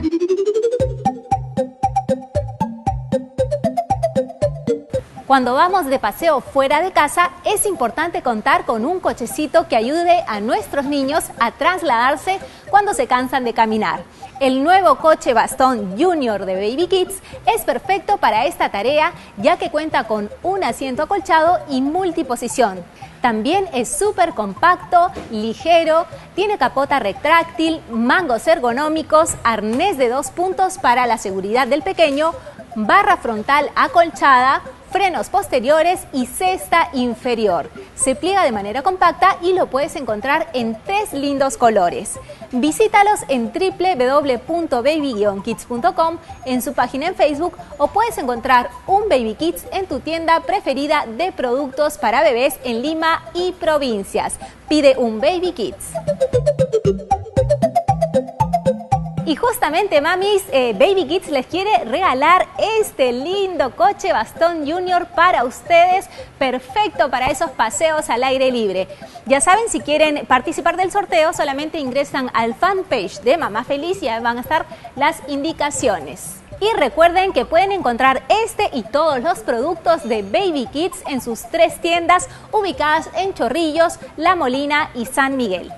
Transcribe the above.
Thank you. Cuando vamos de paseo fuera de casa, es importante contar con un cochecito que ayude a nuestros niños a trasladarse cuando se cansan de caminar. El nuevo coche bastón Junior de Baby Kids es perfecto para esta tarea ya que cuenta con un asiento acolchado y multiposición. También es súper compacto, ligero, tiene capota retráctil, mangos ergonómicos, arnés de dos puntos para la seguridad del pequeño, barra frontal acolchada, frenos posteriores y cesta inferior. Se pliega de manera compacta y lo puedes encontrar en tres lindos colores. Visítalos en www.baby-kids.com en su página en Facebook o puedes encontrar un Baby Kids en tu tienda preferida de productos para bebés en Lima y provincias. Pide un Baby Kids. Y justamente, mamis, eh, Baby Kids les quiere regalar este lindo coche bastón junior para ustedes, perfecto para esos paseos al aire libre. Ya saben, si quieren participar del sorteo, solamente ingresan al fanpage de Mamá Feliz y ahí van a estar las indicaciones. Y recuerden que pueden encontrar este y todos los productos de Baby Kids en sus tres tiendas ubicadas en Chorrillos, La Molina y San Miguel.